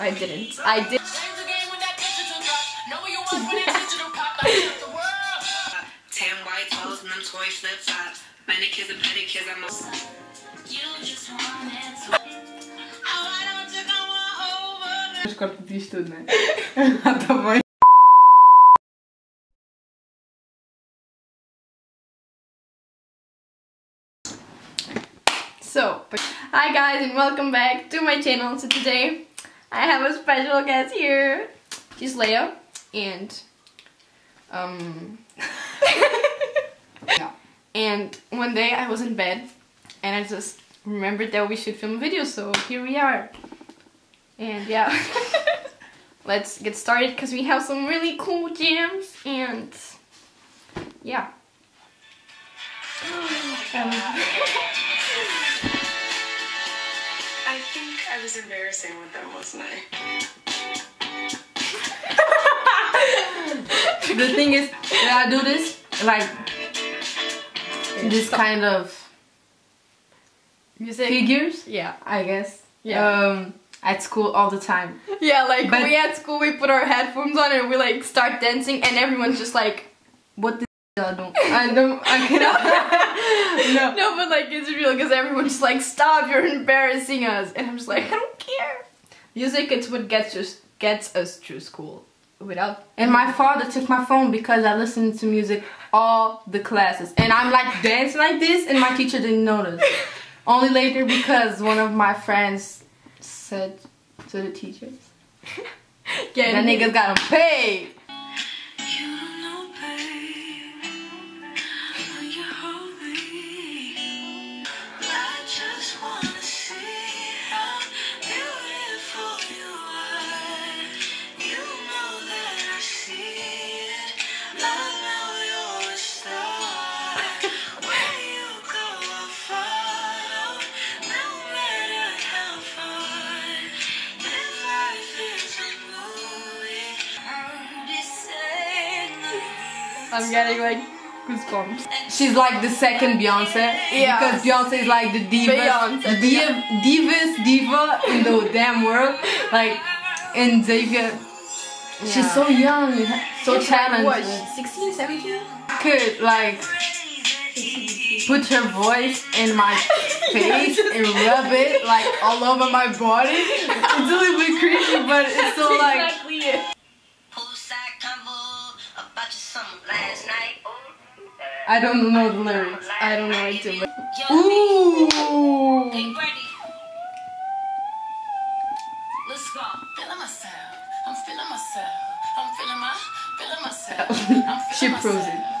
I didn't. I did. Ten white toes and them toy flip flops. Manicures and pedicures, I'm a. You just wanted to. Why don't you come on over? Os cortes disto tudo, né? tá bem. So, hi guys and welcome back to my channel. So today I have a special guest here. She's Leia and um Ja. and one day I was in bed and I just remembered that we should film a video so here we are. And yeah. Let's get started because we have some really cool jams and yeah. Um, I think I was embarrassing with them, wasn't I? The thing is, when I do this, like, this kind of music. figures, Yeah. I guess. Yeah. Um, at school all the time. Yeah, like But- we at school, we put our headphones on and we like start dancing, and everyone's just like, What the I don't. I don't. I cannot. no. no, but like it's real because everyone's just like, stop, you're embarrassing us, and I'm just like, I don't care. Music, it's what gets us gets us through school. Without And my father took my phone because I listened to music all the classes. And I'm like dancing like this, and my teacher didn't notice. Only later because one of my friends said to the teachers, yeah, that niggas got him paid. I'm getting like goosebumps. She's like the second Beyonce. Yeah. Because Beyonce is like the diva, Beyonce, div, divas diva in the damn world. Like, and Xavier, she's so young, so like, talented. what, 16, 17? Could like put her voice in my face and rub it like all over my body. It's a little bit creepy, but it's so like. exactly it. Oh. I don't know the lyrics. I don't know it too, but Ooh. Get ready. Let's go. Feeling myself. I'm feeling myself. I'm feeling my, feeling myself. I'm She proves it.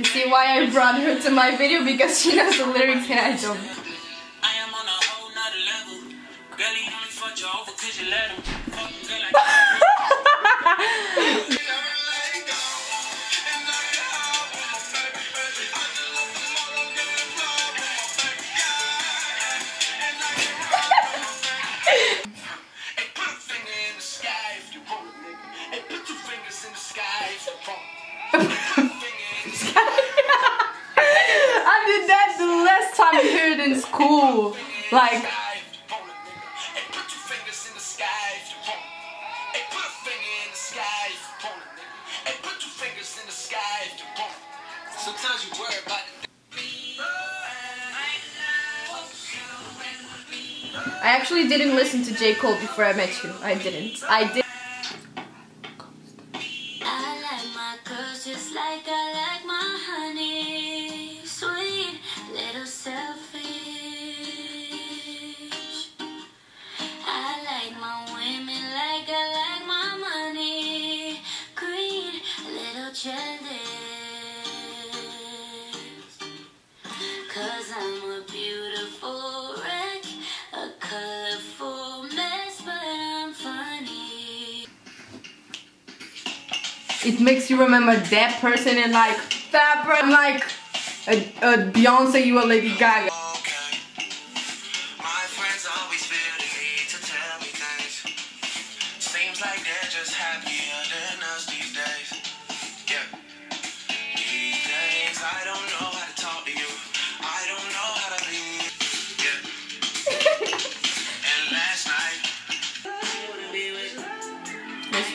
You see why I brought her to my video because she knows the lyrics and I don't. If cool. Like, Sometimes you worry about I actually didn't listen to J. Cole before I met you. I didn't. I did. I like Cause I'm a beautiful wreck A colorful mess but I'm funny. It makes you remember that person and like that person like a, a Beyonce you a Lady Gaga.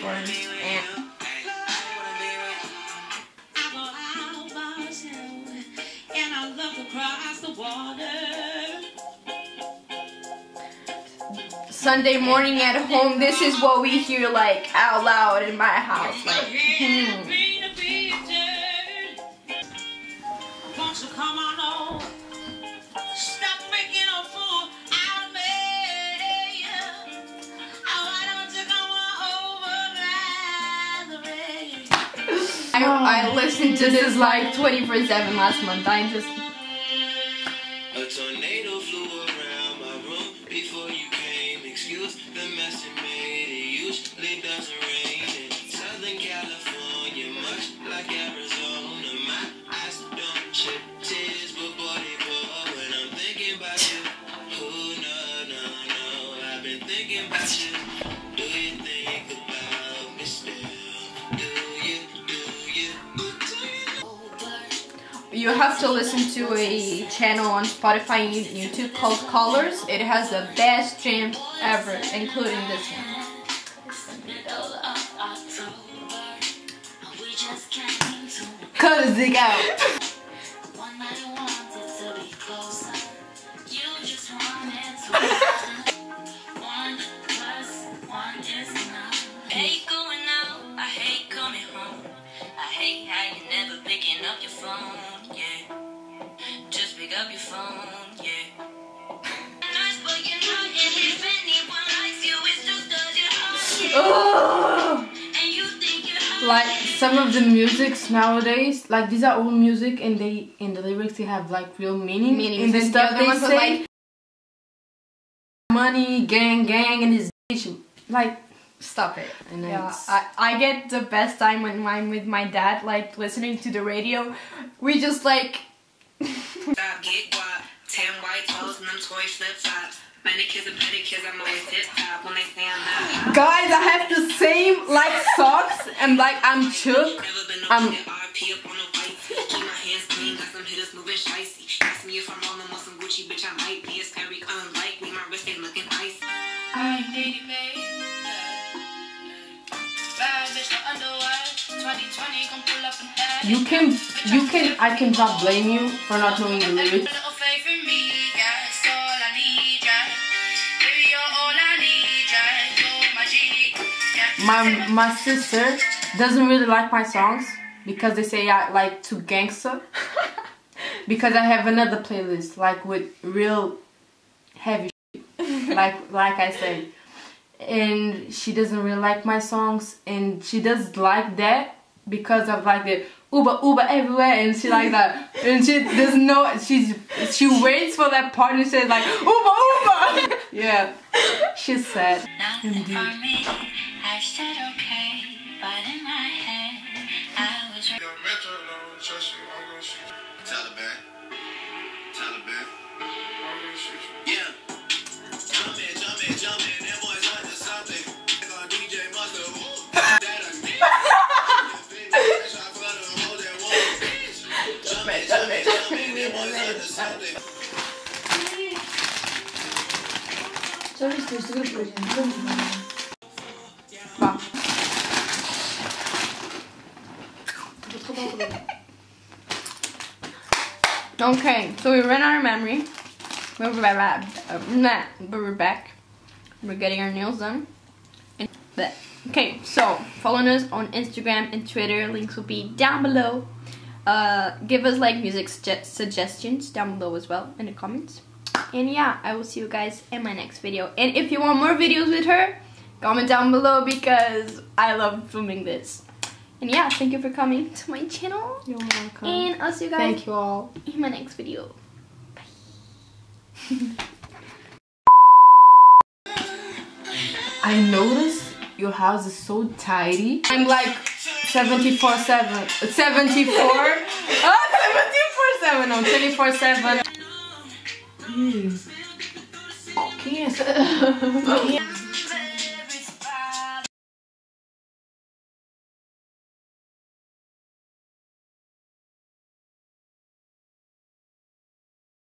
Eh. water. Sunday morning at home, this is what we hear like out loud in my house. Like, Listened to like 24 7 last month. I just. A tornado flew around my room before you came. Excuse the mess it made. It usually doesn't rain in Southern California, much like Arizona. My eyes don't shed tears, but boy, they when I'm thinking about you. Oh, no, no, no. I've been thinking about you. You have to listen to a channel on Spotify and YouTube called Colors. It has the best jams ever, including this one. Cause it out. Hate going out, I hate coming home. I hate how you never picking up your phone, up your phone, yeah. Nice, but you're not, and if anyone likes you, it's just 'cause you're hot, and you think you're hot. like some of the musics nowadays, like these are old music and they in the lyrics they have like real meaning. Meanings, in the and the stuff other they say. like- money, gang, gang, and this bitch, like Stop it. And yeah, it's- I, I get the best time when I'm with my dad, like listening to the radio. We just like. Stop, get guap. Ten white toes and them toy flip flops. Manicures and pedicures, I'm always tip top when they say I'm not guys, I have the same like socks and like I'm shook. I'm- shit, RP up You can, you can, I cannot blame you for not knowing the lyrics. Little favor me, yeah, it's all I need, yeah. Baby, you're all I need, yeah. You're my My my sister doesn't really like my songs because they say I like too gangster. because I have another playlist like with real heavy shit. like like I said. And she doesn't really like my songs and she does like that because of like the Uber Uber everywhere and she like that and she doesn't know she's she waits for that part and says like Uber Uber yeah she's sad Indeed. me. I said okay, but in my head, I was Okay, so we ran out of memory. But we're back. We're back. We're getting our nails done. Okay, so follow us on Instagram and Twitter. Links will be down below. Uh, give us like music suggestions down below as well in the comments. And yeah, I will see you guys in my next video. And if you want more videos with her, comment down below because I love filming this. And yeah, thank you for coming to my channel. You're welcome. And I'll see you guys Thank you all. in my next video. Bye. I noticed your house is so tidy. I'm like 74 7. 74? Oh, ah, 74 7. No, 24 7. Quem é essa? Quem é?